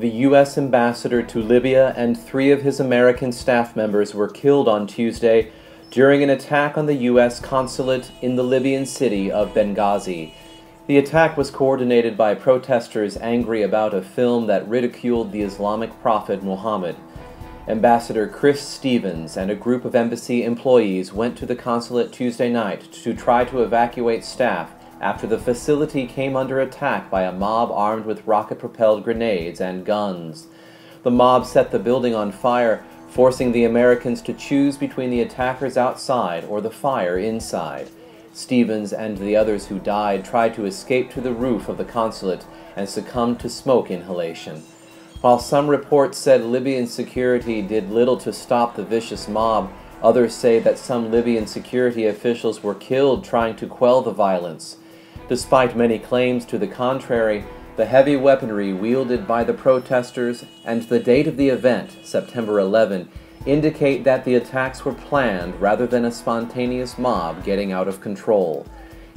The U.S. ambassador to Libya and three of his American staff members were killed on Tuesday during an attack on the U.S. consulate in the Libyan city of Benghazi. The attack was coordinated by protesters angry about a film that ridiculed the Islamic prophet Muhammad. Ambassador Chris Stevens and a group of embassy employees went to the consulate Tuesday night to try to evacuate staff after the facility came under attack by a mob armed with rocket-propelled grenades and guns. The mob set the building on fire, forcing the Americans to choose between the attackers outside or the fire inside. Stevens and the others who died tried to escape to the roof of the consulate and succumbed to smoke inhalation. While some reports said Libyan security did little to stop the vicious mob, others say that some Libyan security officials were killed trying to quell the violence. Despite many claims to the contrary, the heavy weaponry wielded by the protesters and the date of the event, September 11, indicate that the attacks were planned rather than a spontaneous mob getting out of control.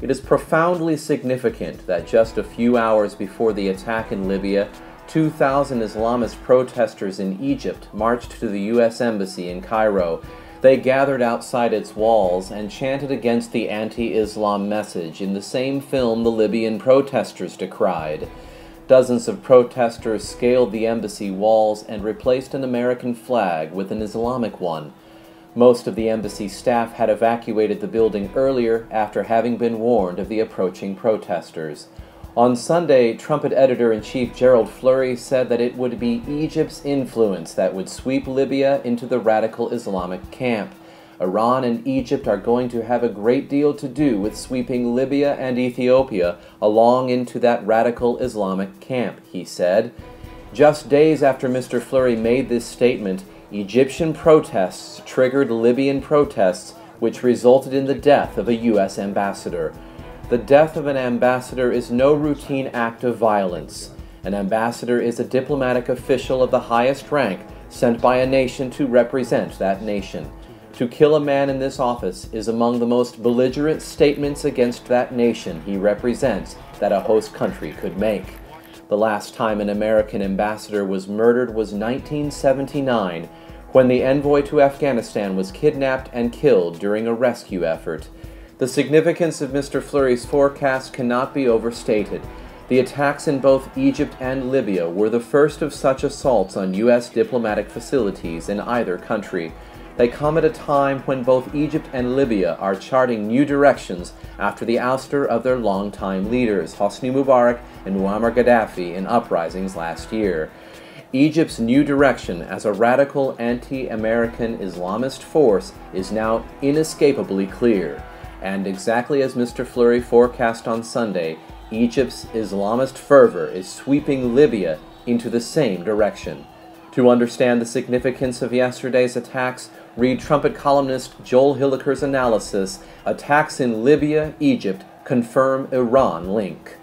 It is profoundly significant that just a few hours before the attack in Libya, 2,000 Islamist protesters in Egypt marched to the U.S. Embassy in Cairo they gathered outside its walls and chanted against the anti-Islam message in the same film the Libyan protesters decried. Dozens of protesters scaled the embassy walls and replaced an American flag with an Islamic one. Most of the embassy staff had evacuated the building earlier after having been warned of the approaching protesters. On Sunday, trumpet editor-in-chief Gerald Flurry said that it would be Egypt's influence that would sweep Libya into the radical Islamic camp. Iran and Egypt are going to have a great deal to do with sweeping Libya and Ethiopia along into that radical Islamic camp, he said. Just days after Mr. Flurry made this statement, Egyptian protests triggered Libyan protests, which resulted in the death of a U.S. ambassador. The death of an ambassador is no routine act of violence. An ambassador is a diplomatic official of the highest rank sent by a nation to represent that nation. To kill a man in this office is among the most belligerent statements against that nation he represents that a host country could make. The last time an American ambassador was murdered was 1979, when the envoy to Afghanistan was kidnapped and killed during a rescue effort. The significance of Mr. Flurry's forecast cannot be overstated. The attacks in both Egypt and Libya were the first of such assaults on U.S. diplomatic facilities in either country. They come at a time when both Egypt and Libya are charting new directions after the ouster of their longtime leaders, Hosni Mubarak and Muammar Gaddafi, in uprisings last year. Egypt's new direction as a radical anti-American Islamist force is now inescapably clear. And exactly as Mr. Flurry forecast on Sunday, Egypt's Islamist fervor is sweeping Libya into the same direction. To understand the significance of yesterday's attacks, read trumpet columnist Joel Hilliker's analysis, Attacks in Libya, Egypt Confirm Iran Link.